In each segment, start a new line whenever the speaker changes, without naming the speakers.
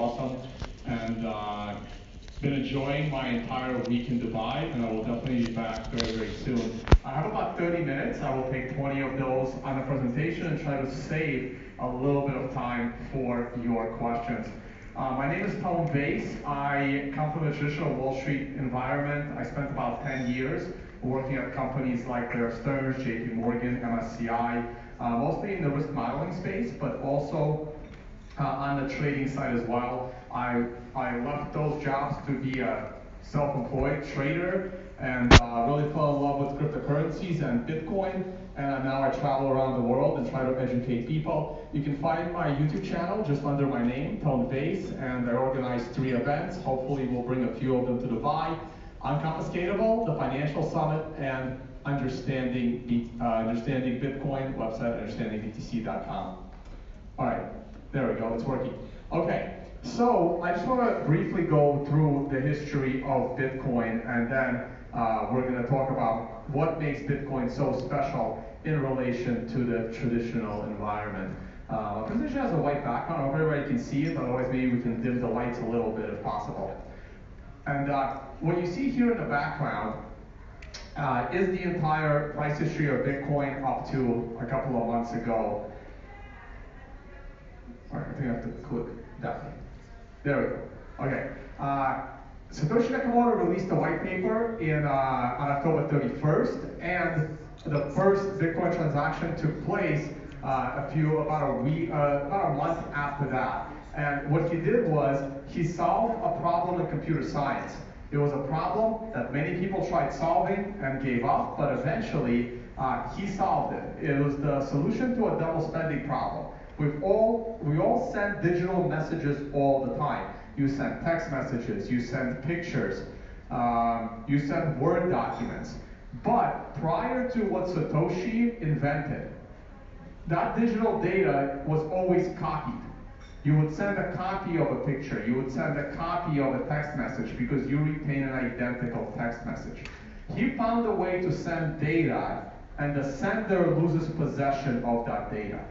awesome. And uh, it's been enjoying my entire week in Dubai, and I will definitely be back very, very soon. I have about 30 minutes. I will take 20 of those on the presentation and try to save a little bit of time for your questions. Uh, my name is Tone Vays. I come from the traditional Wall Street environment. I spent about 10 years working at companies like Bear Stearns, JP Morgan, MSCI, uh, mostly in the risk modeling space, but also uh, on the trading side as well. I, I left those jobs to be a self-employed trader and uh, really fell in love with cryptocurrencies and Bitcoin. And now I travel around the world and try to educate people. You can find my YouTube channel just under my name, Tone Vays, and I organize three events. Hopefully we'll bring a few of them to Dubai. Unconfiscatable, the Financial Summit, and Understanding, uh, Understanding Bitcoin, website understandingbtc.com. All right, there we go, it's working. Okay, so I just want to briefly go through the history of Bitcoin, and then uh, we're going to talk about what makes Bitcoin so special in relation to the traditional environment. Uh, this has a white background, I hope everybody can see it, but otherwise maybe we can dim the lights a little bit if possible. And uh, what you see here in the background uh, is the entire price history of Bitcoin up to a couple of months ago. All right, I think I have to click that. There we go. Okay. Uh, Satoshi Nakamoto released a white paper in, uh, on October 31st, and the first Bitcoin transaction took place uh, a few, about a week, uh, about a month after that. And what he did was he solved a problem in computer science. It was a problem that many people tried solving and gave up, but eventually uh, he solved it. It was the solution to a double spending problem. We've all, we all send digital messages all the time. You send text messages, you send pictures, um, you send Word documents. But prior to what Satoshi invented, that digital data was always copied. You would send a copy of a picture, you would send a copy of a text message because you retain an identical text message. He found a way to send data and the sender loses possession of that data.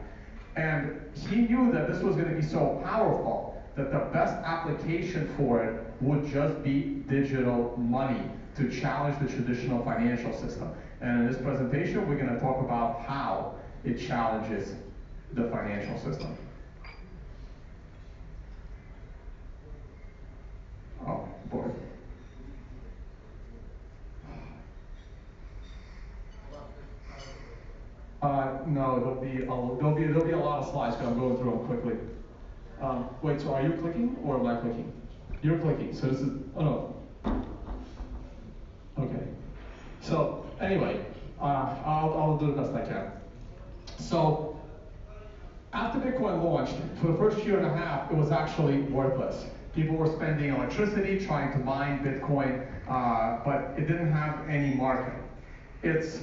And he knew that this was going to be so powerful that the best application for it would just be digital money to challenge the traditional financial system. And in this presentation, we're going to talk about how it challenges the financial system. Oh, boy. Uh, no, there'll be, a, there'll be there'll be a lot of slides, but I'm going through them quickly. Um, wait, so are you clicking or am I clicking? You're clicking. So this is oh no. Okay. So anyway, uh, I'll I'll do the best I can. So after Bitcoin launched, for the first year and a half, it was actually worthless. People were spending electricity trying to mine Bitcoin, uh, but it didn't have any market. Its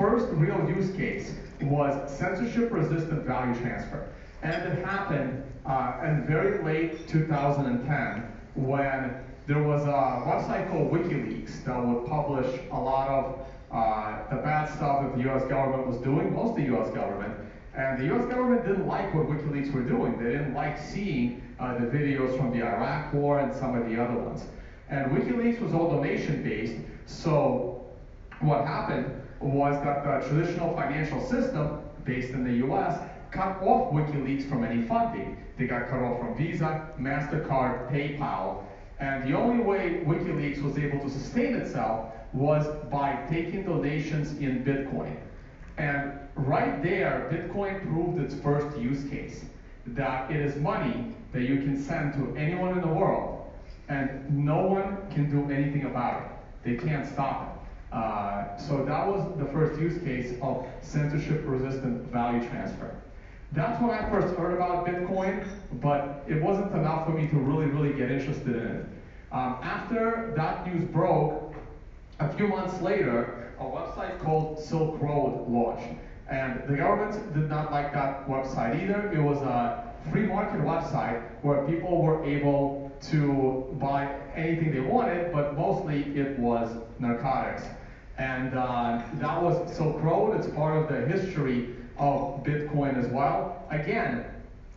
first real use case was censorship-resistant value transfer. And it happened uh, in very late 2010 when there was a website called WikiLeaks that would publish a lot of uh, the bad stuff that the US government was doing, most of the US government. And the US government didn't like what WikiLeaks were doing. They didn't like seeing uh, the videos from the Iraq War and some of the other ones. And WikiLeaks was all donation based, so what happened was that the traditional financial system based in the US cut off WikiLeaks from any funding. They got cut off from Visa, MasterCard, PayPal, and the only way WikiLeaks was able to sustain itself was by taking donations in Bitcoin. And right there, Bitcoin proved its first use case that it is money that you can send to anyone in the world, and no one can do anything about it. They can't stop it. Uh, so that was the first use case of censorship-resistant value transfer. That's when I first heard about Bitcoin, but it wasn't enough for me to really, really get interested in it. Um, after that news broke, a few months later, a website called Silk Road launched. And the government did not like that website either. It was a free market website where people were able to buy anything they wanted, but mostly it was narcotics. And uh, that was Silk Road. It's part of the history of Bitcoin as well. Again,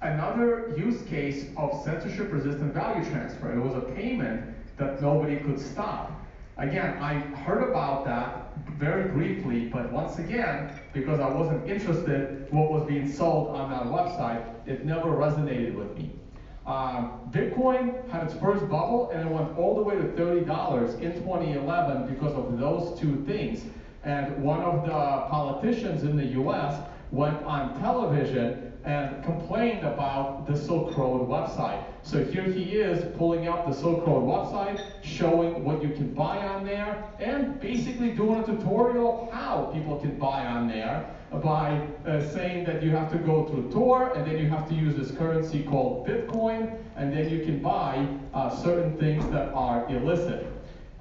another use case of censorship-resistant value transfer. It was a payment that nobody could stop. Again, I heard about that very briefly, but once again, because I wasn't interested what was being sold on that website, it never resonated with me. Um, Bitcoin had its first bubble and it went all the way to $30 in 2011 because of those two things. And one of the politicians in the US went on television and complained about the Silk Road website. So here he is pulling up the Silk Road website, showing what you can buy on there, and basically doing a tutorial how people can buy on there by uh, saying that you have to go through Tor, and then you have to use this currency called Bitcoin, and then you can buy uh, certain things that are illicit.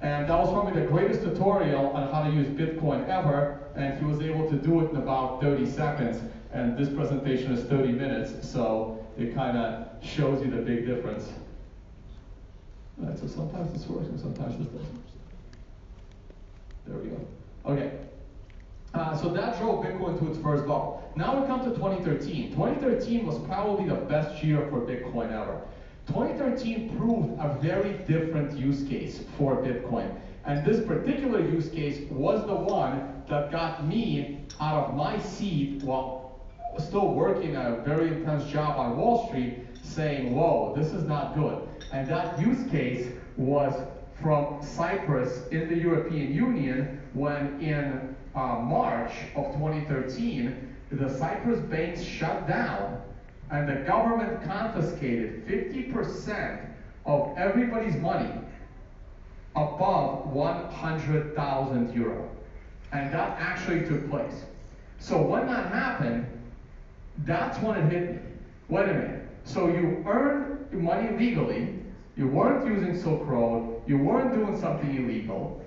And that was probably the greatest tutorial on how to use Bitcoin ever, and he was able to do it in about 30 seconds. And this presentation is 30 minutes, so it kind of shows you the big difference. So sometimes this works and sometimes this doesn't. There we go. Okay. Uh, so that drove Bitcoin to its first bubble. Now we come to 2013. 2013 was probably the best year for Bitcoin ever. 2013 proved a very different use case for Bitcoin. And this particular use case was the one that got me out of my seat while still working a very intense job on Wall Street saying, whoa, this is not good. And that use case was from Cyprus in the European Union when in uh, March of 2013, the Cyprus banks shut down and the government confiscated 50% of everybody's money above 100,000 euro. And that actually took place. So when that happened, that's when it hit me. Wait a minute. So you earned money legally, you weren't using Silk Road, you weren't doing something illegal.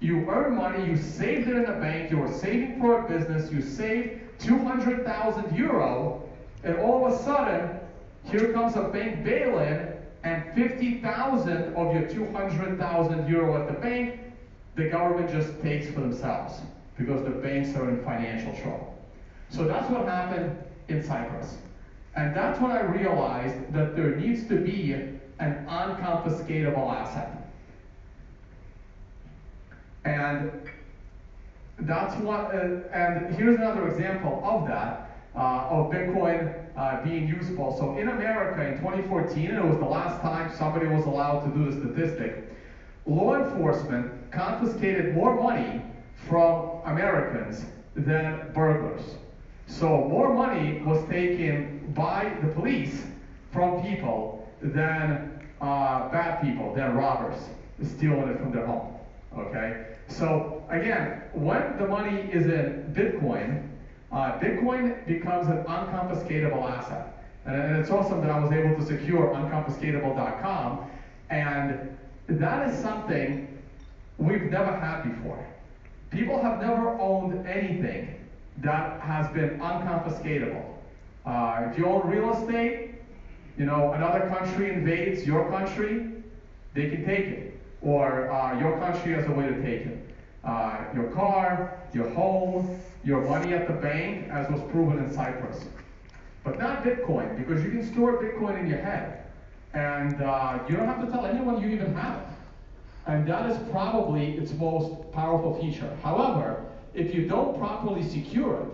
You earn money, you saved it in a bank, you were saving for a business, you saved 200,000 euro, and all of a sudden, here comes a bank bail-in, and 50,000 of your 200,000 euro at the bank, the government just takes for themselves because the banks are in financial trouble. So that's what happened in Cyprus. And that's when I realized that there needs to be an unconfiscatable asset. And that's what, uh, and here's another example of that, uh, of Bitcoin uh, being useful. So in America in 2014, and it was the last time somebody was allowed to do the statistic, law enforcement confiscated more money from Americans than burglars. So more money was taken by the police from people than uh, bad people, than robbers stealing it from their home. Okay? So again, when the money is in Bitcoin, uh, Bitcoin becomes an unconfiscatable asset. And, and it's awesome that I was able to secure unconfiscatable.com. And that is something we've never had before. People have never owned anything that has been unconfiscatable. Uh, if you own real estate, you know, another country invades your country, they can take it. Or uh, your country has a way to take it. Uh, your car, your home, your money at the bank, as was proven in Cyprus. But not Bitcoin, because you can store Bitcoin in your head. And uh, you don't have to tell anyone you even have it. And that is probably its most powerful feature. However, if you don't properly secure it,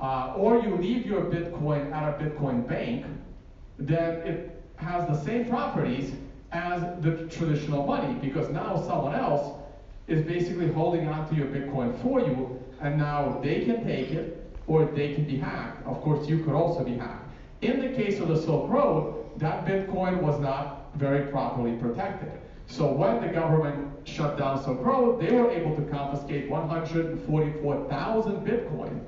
uh, or you leave your Bitcoin at a Bitcoin bank, then it has the same properties as the traditional money because now someone else is basically holding on to your Bitcoin for you, and now they can take it or they can be hacked. Of course, you could also be hacked. In the case of the Silk Road, that Bitcoin was not very properly protected. So when the government shut down Silk Road, they were able to confiscate 144,000 Bitcoin,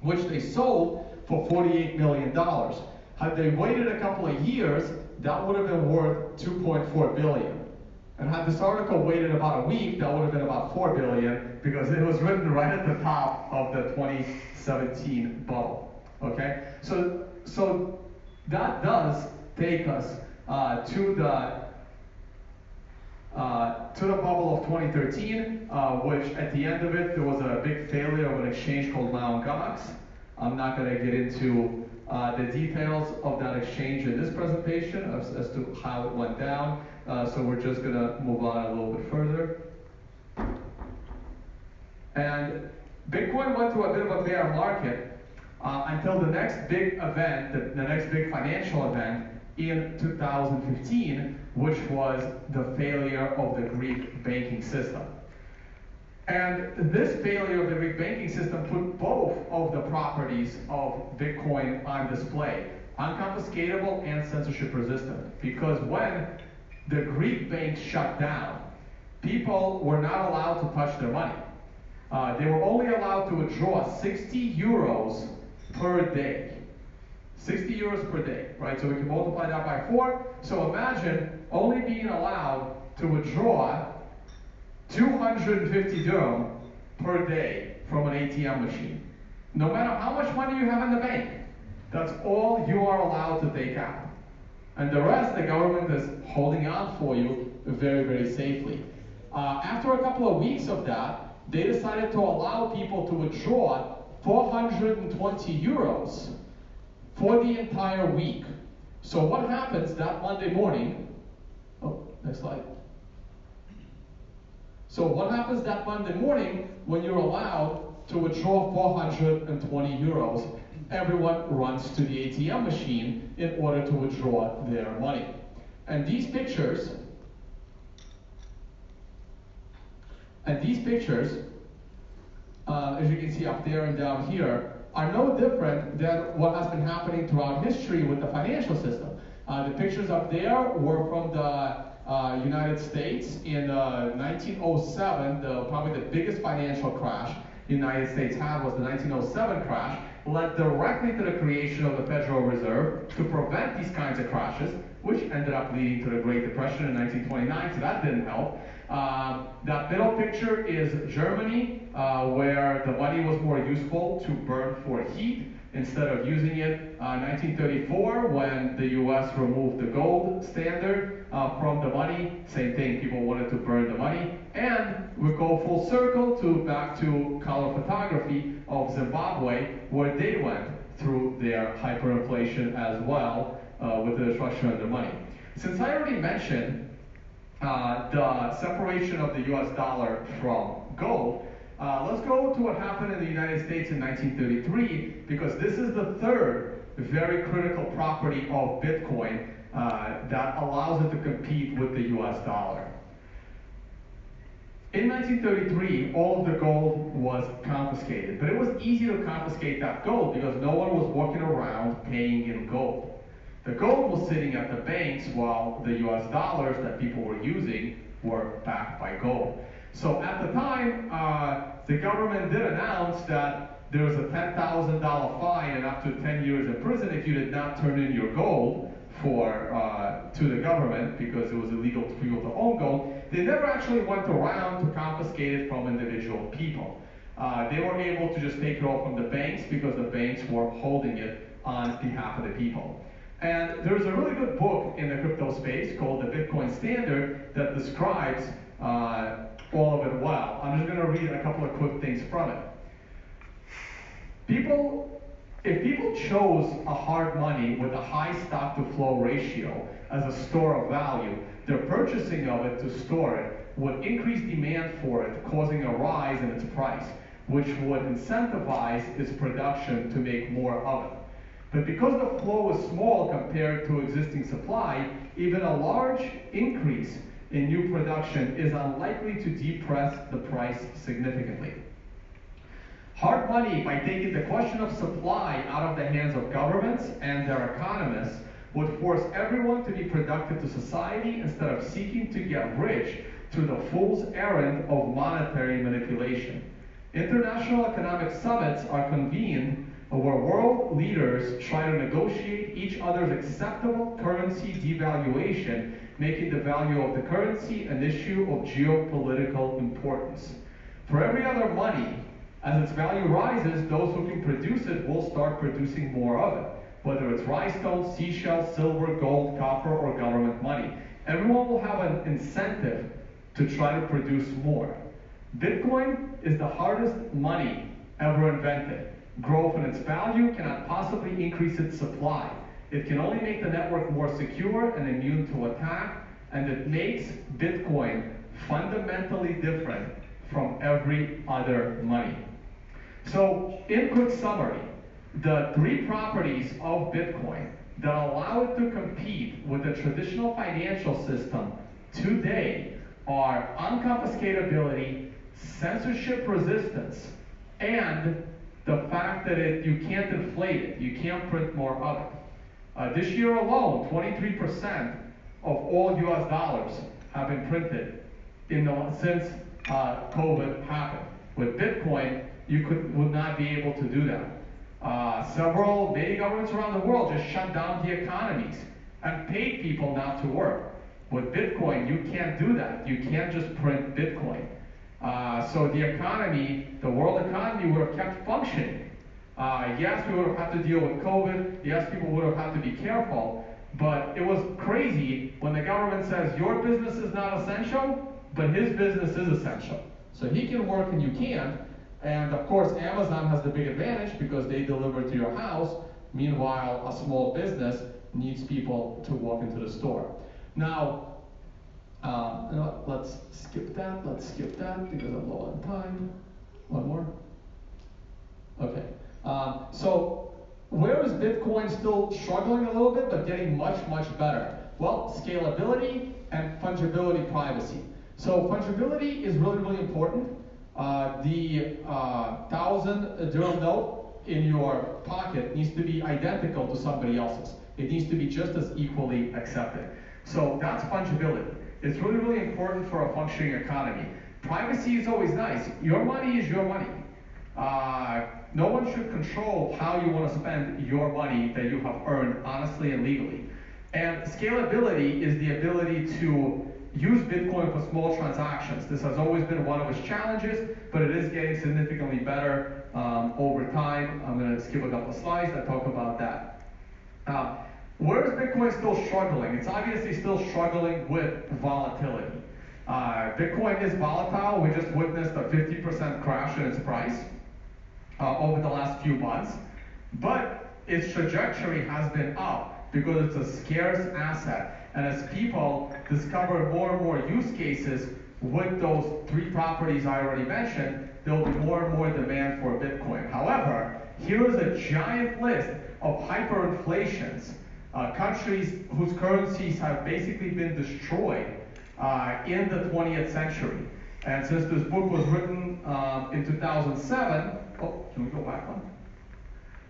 which they sold for $48 million. Had they waited a couple of years, that would have been worth 2.4 billion. And had this article waited about a week, that would have been about 4 billion because it was written right at the top of the 2017 bubble. Okay? So, so that does take us uh, to the uh, to the bubble of 2013, uh, which at the end of it, there was a big failure of an exchange called Mt. Gox. I'm not going to get into uh, the details of that exchange in this presentation as, as to how it went down. Uh, so we're just going to move on a little bit further. And Bitcoin went through a bit of a bear market uh, until the next big event, the, the next big financial event in 2015, which was the failure of the Greek banking system. And this failure of the Greek banking system put both of the properties of Bitcoin on display, unconfiscatable and censorship resistant. Because when the Greek banks shut down, people were not allowed to touch their money. Uh, they were only allowed to withdraw 60 euros per day. 60 euros per day, right? So we can multiply that by four. So imagine only being allowed to withdraw 250 dirham per day from an ATM machine. No matter how much money you have in the bank, that's all you are allowed to take out. And the rest, the government is holding on for you very, very safely. Uh, after a couple of weeks of that, they decided to allow people to withdraw 420 euros for the entire week. So what happens that Monday morning? Oh, next slide. So what happens that Monday morning when you're allowed to withdraw 420 euros? Everyone runs to the ATM machine in order to withdraw their money. And these pictures And these pictures, uh, as you can see up there and down here, are no different than what has been happening throughout history with the financial system. Uh, the pictures up there were from the uh, United States in 1907, uh, the, probably the biggest financial crash the United States had was the 1907 crash, led directly to the creation of the Federal Reserve to prevent these kinds of crashes, which ended up leading to the Great Depression in 1929, so that didn't help. Uh, that middle picture is Germany, uh, where the money was more useful to burn for heat instead of using it. Uh, 1934, when the US removed the gold standard uh, from the money, same thing, people wanted to burn the money. And we go full circle to back to color photography of Zimbabwe, where they went through their hyperinflation as well uh, with the destruction of their money. Since I already mentioned uh, the separation of the US dollar from gold, uh, let's go to what happened in the United States in 1933, because this is the third very critical property of Bitcoin uh, that allows it to compete with the US dollar. In 1933, all of the gold was confiscated, but it was easy to confiscate that gold because no one was walking around paying in gold. The gold was sitting at the banks while the US dollars that people were using were backed by gold. So at the time, uh, the government did announce that there was a $10,000 fine and up to 10 years in prison if you did not turn in your gold for uh, to the government because it was illegal for people to own gold. They never actually went around to confiscate it from individual people. Uh, they were able to just take it all from the banks because the banks were holding it on behalf of the people. And there's a really good book in the crypto space called The Bitcoin Standard that describes uh, all of it well. I'm just going to read a couple of quick things from it. People, if people chose a hard money with a high stock to flow ratio as a store of value, their purchasing of it to store it would increase demand for it, causing a rise in its price, which would incentivize its production to make more of it. But because the flow is small compared to existing supply, even a large increase in new production is unlikely to depress the price significantly. Hard money, by taking the question of supply out of the hands of governments and their economists, would force everyone to be productive to society instead of seeking to get rich through the fool's errand of monetary manipulation. International economic summits are convened where world leaders try to negotiate each other's acceptable currency devaluation, making the value of the currency an issue of geopolitical importance. For every other money, as its value rises, those who can produce it will start producing more of it, whether it's rhinestones, seashells, silver, gold, copper, or government money. Everyone will have an incentive to try to produce more. Bitcoin is the hardest money ever invented growth in its value cannot possibly increase its supply. It can only make the network more secure and immune to attack, and it makes Bitcoin fundamentally different from every other money. So, in quick summary, the three properties of Bitcoin that allow it to compete with the traditional financial system today are unconfiscatability, censorship resistance, and the fact that it, you can't inflate it, you can't print more of it. Uh, this year alone, 23% of all US dollars have been printed in the, since uh, COVID happened. With Bitcoin, you could, would not be able to do that. Uh, several many governments around the world just shut down the economies and paid people not to work. With Bitcoin, you can't do that. You can't just print Bitcoin. Uh, so the economy, the world economy would have kept functioning. Uh, yes, we would have had to deal with COVID. Yes, people would have had to be careful. But it was crazy when the government says your business is not essential, but his business is essential. So he can work and you can't. And of course, Amazon has the big advantage because they deliver to your house. Meanwhile, a small business needs people to walk into the store. Now, uh, let's skip that. Let's skip that because I'm low on time. One more. Okay. Um, so, where is Bitcoin still struggling a little bit, but getting much, much better? Well, scalability and fungibility privacy. So, fungibility is really, really important. Uh, the uh, thousand dirham note in your pocket needs to be identical to somebody else's. It needs to be just as equally accepted. So that's fungibility. It's really, really important for a functioning economy. Privacy is always nice. Your money is your money. Uh, no one should control how you want to spend your money that you have earned honestly and legally. And scalability is the ability to use Bitcoin for small transactions. This has always been one of its challenges, but it is getting significantly better um, over time. I'm going to skip a couple of slides that talk about that. Uh, where is Bitcoin still struggling? It's obviously still struggling with volatility. Uh, Bitcoin is volatile. We just witnessed a 50% crash in its price uh, over the last few months, but its trajectory has been up because it's a scarce asset. And as people discover more and more use cases with those three properties I already mentioned, there'll be more and more demand for Bitcoin. However, here is a giant list of hyperinflations uh, countries whose currencies have basically been destroyed uh, in the 20th century. And since this book was written um, in 2007, oh, can we go back one?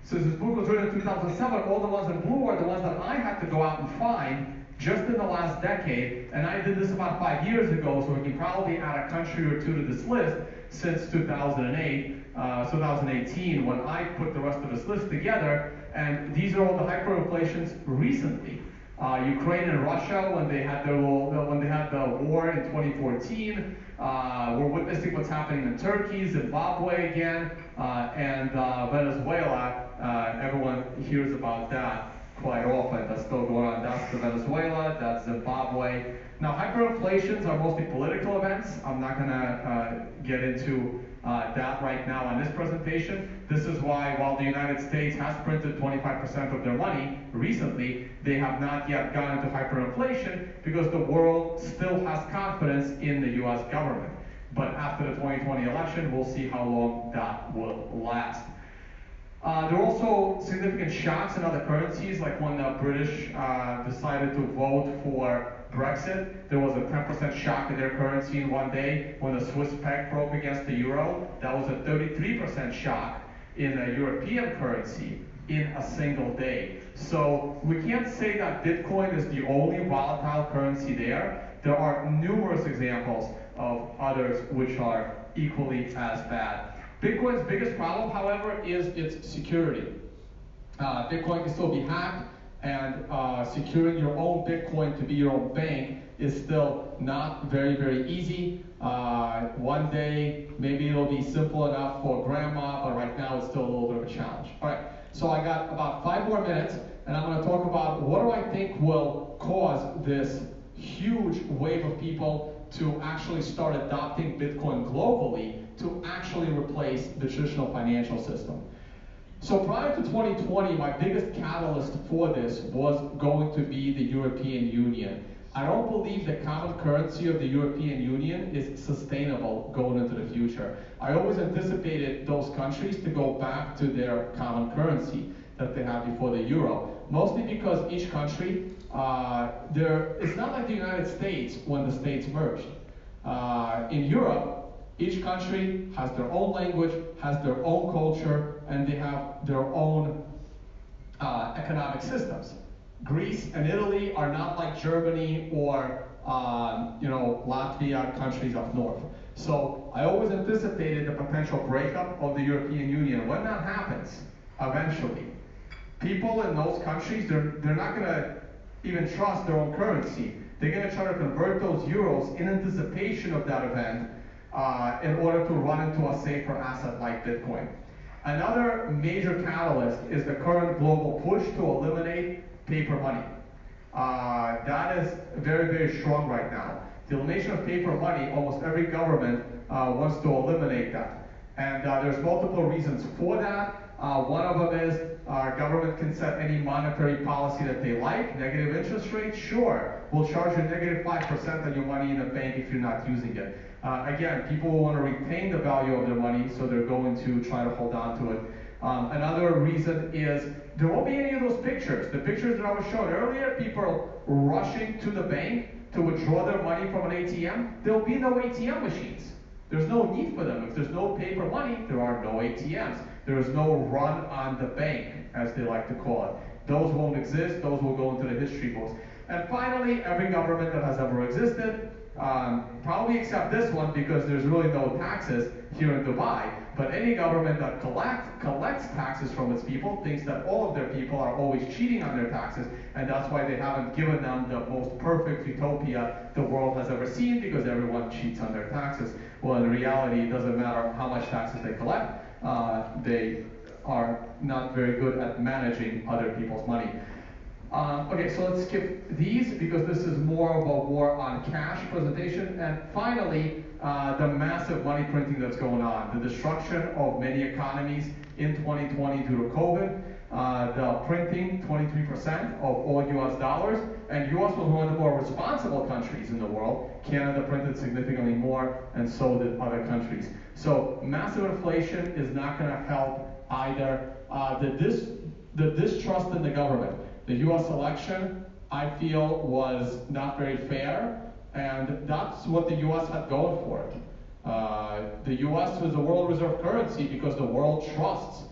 Since this book was written in 2007, all the ones in blue are the ones that I had to go out and find just in the last decade, and I did this about five years ago, so we can probably add a country or two to this list since 2008, uh, 2018, when I put the rest of this list together, and these are all the hyperinflations recently. Uh, Ukraine and Russia, when they had their little, when they had the war in 2014, uh, we're witnessing what's happening in Turkey, Zimbabwe again, uh, and uh, Venezuela. Uh, everyone hears about that quite often. That's still going on. That's the Venezuela. That's Zimbabwe. Now, hyperinflations are mostly political events. I'm not going to uh, get into uh, that right now on this presentation. This is why, while the United States has printed 25% of their money recently, they have not yet gone into hyperinflation because the world still has confidence in the US government. But after the 2020 election, we'll see how long that will last. Uh, there were also significant shocks in other currencies, like when the British uh, decided to vote for Brexit, there was a 10% shock in their currency in one day. When the Swiss peg broke against the euro, that was a 33% shock in a European currency in a single day. So we can't say that Bitcoin is the only volatile currency there. There are numerous examples of others which are equally as bad. Bitcoin's biggest problem, however, is its security. Uh, Bitcoin can still be hacked, and uh, securing your own Bitcoin to be your own bank is still not very, very easy. Uh, one day, maybe it'll be simple enough for grandma, but right now it's still a little bit of a challenge. All right, so I got about five more minutes, and I'm going to talk about what do I think will cause this huge wave of people to actually start adopting Bitcoin globally to actually replace the traditional financial system. So prior to 2020, my biggest catalyst for this was going to be the European Union. I don't believe the common currency of the European Union is sustainable going into the future. I always anticipated those countries to go back to their common currency that they had before the euro, mostly because each country, uh, there, it's not like the United States when the states merged. Uh, in Europe, each country has their own language, has their own culture, and they have their own uh, economic systems. Greece and Italy are not like Germany or um, you know Latvia, countries up north. So I always anticipated the potential breakup of the European Union. When that happens, eventually, people in those countries they're they're not gonna even trust their own currency. They're gonna try to convert those euros in anticipation of that event uh, in order to run into a safer asset like Bitcoin. Another major catalyst is the current global push to eliminate paper money. Uh, that is very, very strong right now. The elimination of paper money, almost every government uh, wants to eliminate that. And uh, there's multiple reasons for that. Uh, one of them is our government can set any monetary policy that they like. Negative interest rates, sure. We'll charge you negative 5% on your money in the bank if you're not using it. Uh, again, people will want to retain the value of their money, so they're going to try to hold on to it. Um, another reason is there won't be any of those pictures. The pictures that I was showing earlier, people rushing to the bank to withdraw their money from an ATM, there'll be no ATM machines. There's no need for them. If there's no paper money, there are no ATMs. There is no run on the bank, as they like to call it. Those won't exist. Those will go into the history books. And finally, every government that has ever existed, um, probably except this one because there's really no taxes here in Dubai, but any government that collect, collects taxes from its people thinks that all of their people are always cheating on their taxes, and that's why they haven't given them the most perfect utopia the world has ever seen because everyone cheats on their taxes. Well, in reality, it doesn't matter how much taxes they collect, uh, they are not very good at managing other people's money. Um, okay, so let's skip these because this is more of a war on cash presentation. And finally, uh, the massive money printing that's going on, the destruction of many economies in 2020 due to COVID, uh, the printing 23% of all US dollars, and US was one of the more responsible countries in the world. Canada printed significantly more, and so did other countries. So massive inflation is not going to help either. Uh, the, dis- the distrust in the government. The US election, I feel, was not very fair, and that's what the US had going for it. Uh, the US was a world reserve currency because the world trusts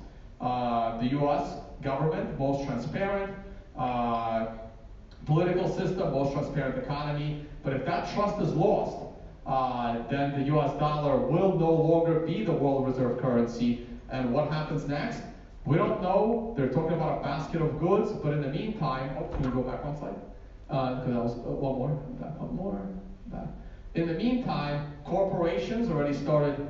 uh, the US government, most transparent, uh, political system, most transparent economy. But if that trust is lost, uh, then the US dollar will no longer be the world reserve currency. And what happens next? We don't know. They're talking about a basket of goods, but in the meantime, oh, can we go back one slide? Because uh, that was uh, one more, back one more, back. In the meantime, corporations already started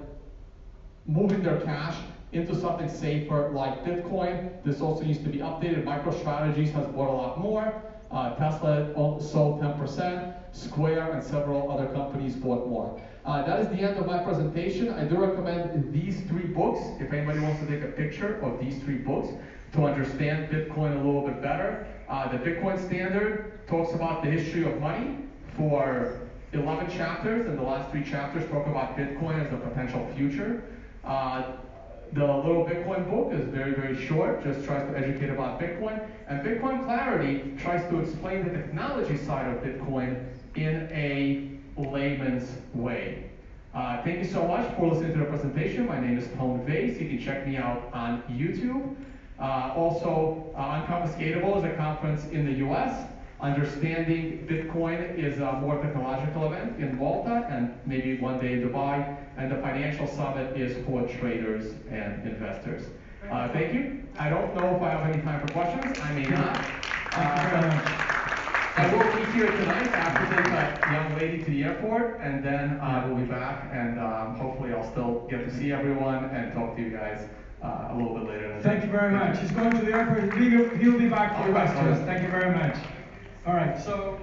moving their cash into something safer like Bitcoin. This also needs to be updated. MicroStrategies has bought a lot more. Uh, Tesla sold 10%. Square and several other companies bought more. Uh, that is the end of my presentation. I do recommend these three books if anybody wants to take a picture of these three books to understand Bitcoin a little bit better. Uh, the Bitcoin Standard talks about the history of money for 11 chapters, and the last three chapters talk about Bitcoin as a potential future. Uh, the little Bitcoin book is very, very short, just tries to educate about Bitcoin. And Bitcoin Clarity tries to explain the technology side of Bitcoin in a layman's way. Uh, thank you so much for listening to the presentation. My name is Tone Vays. You can check me out on YouTube. Uh, also, uh, Unconfiscatable is a conference in the US. Understanding Bitcoin is a more technological event in Malta and maybe one day in Dubai. And the Financial Summit is for traders and investors. Uh, thank you. I don't know if I have any time for questions. I may not. I will be here tonight after take a young lady to the airport, and then uh, we'll be back, and um, hopefully I'll still get to see everyone and talk to you guys uh, a little bit later.
Thank you very much. He's going to the airport. He'll be back for questions. Thank you very much. All right, so